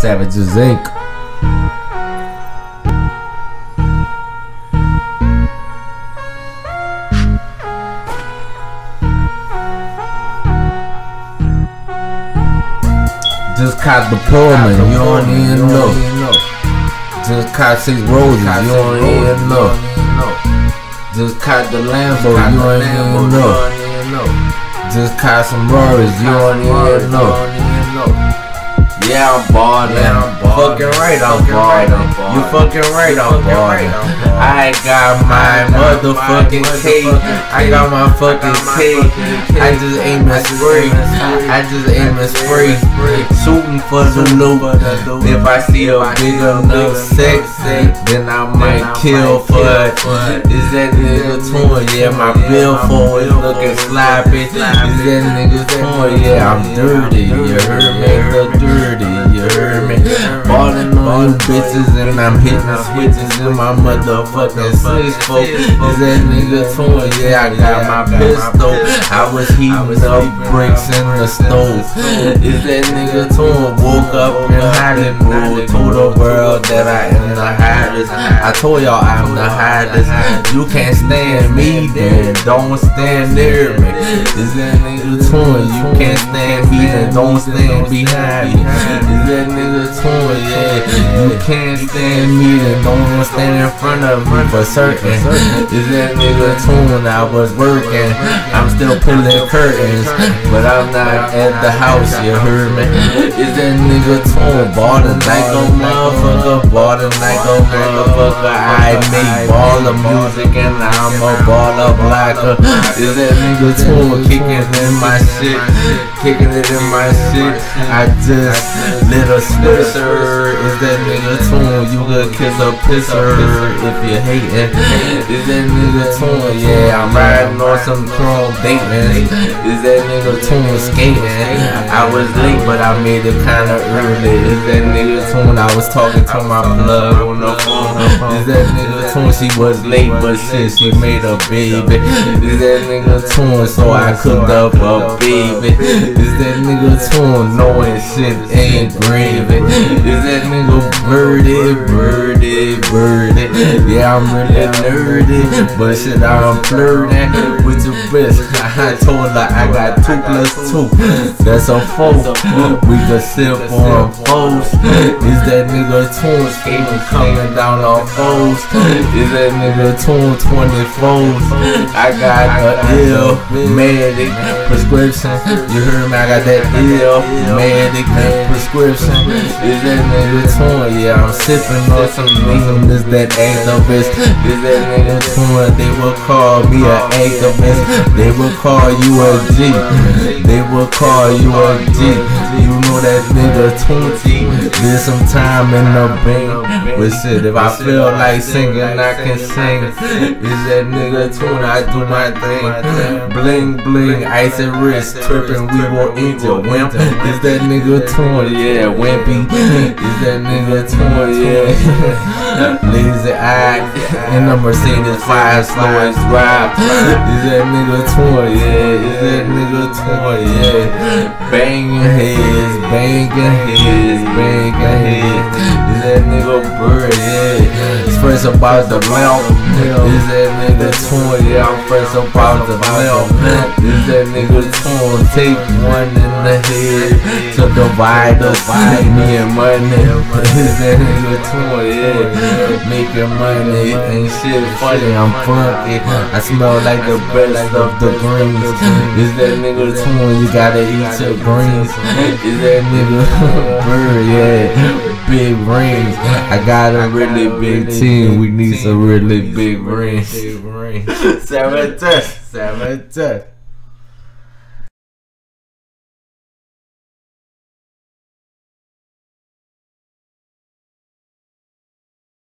Savages Inc. Just caught the Pullman, you don't even know. Just caught six roses, you don't even know. Just caught the Lambo, you don't even know. Just caught some Rories, you don't even know. Yeah, I'm ballin'. Fucking right, I'm ballin'. You fucking right, I'm ballin'. I got my motherfucking cake. I got my fucking cake. I just aim and spray. I just aim and spray. Shooting for the loop. If I see a big enough sex, then I might kill for it. Is that nigga torn? Yeah, my billfold is looking sloppy. Is that nigga torn? Yeah, I'm dirty. You heard me? On bitches and I'm hitting switches in my motherfucking six four. Is that nigga torn? Yeah, I got my pistol. I was heating up bricks in the stove. Is that nigga torn? Woke up in Hollywood, told the world that I am the hottest. I told y'all I'm the hottest. You can't stand me, then don't stand near me. Is that nigga torn? You can't stand me, then don't stand behind me. Is that nigga torn? Yeah, you can't stand me, then don't stand in front of me for certain. Is that nigga torn? I was working, I'm still pulling curtains, but I'm not at the house. You heard me? Is that nigga torn? Ballin' like a motherfucker, ballin' like a motherfucker. I make ball of music and I'm a baller blocker. Is that nigga torn? Kicking in my shit, kicking it in my shit. I just Little spisser, is that nigga tune? You could kiss a pisser if you hatin'. Is that nigga tune? Yeah, I'm riding on some chrome Bateman. Is that nigga tune skating? I was late, but I made it kinda early. Is that nigga tune? I was talking to my plug on the phone. Is that nigga tune? She was late, but shit, she made a baby. Is that nigga tune? So I cooked up a baby. Is that nigga tune? Knowing shit ain't breathing. Is that nigga birdie, birdie, birdie? Yeah, I'm really nerdy, but shit, I'm flirting with your bitch. I told her I got two plus two, that's a four. We can sip on foes. Is that nigga tune skating coming down on foes? Is that nigga tune 24s? I got a ill medic prescription. You heard me? I got that ill medic prescription. Is that nigga torn? Yeah, I'm sipping on some lean. Is that activist? Is that nigga torn? They will call me an activist. They will call you a G. They will call you a G. You know that nigga Tunechi did some time in the bank. But shit, if I feel like singing, I can sing. Is that nigga Toon? I do my thing. Bling bling, ice and wrist, tripping. We will eat your wimp. Is that nigga Toon? yeah, wimpy. Is that nigga torn, yeah. Lazy eye in the Mercedes 5 slow and drive. Is that nigga torn, yeah. Is that nigga torn, yeah. Bang Banging heads, banging heads, banging heads. Is that nigga bird, yeah. Fresh about the lamp. Is that nigga torn, yeah. I'm fresh about the lamp. Is that nigga torn? Take one in the head to divide divide us, me and money. Is that nigga torn, yeah. Making money ain't shit funny, I'm funky. I smell like the best of the greens. Is that nigga torn? You gotta eat your greens. Is that nigga bird, yeah. Big rings. I got a really big team. We need some really big rings. Seven touch. Seven touch.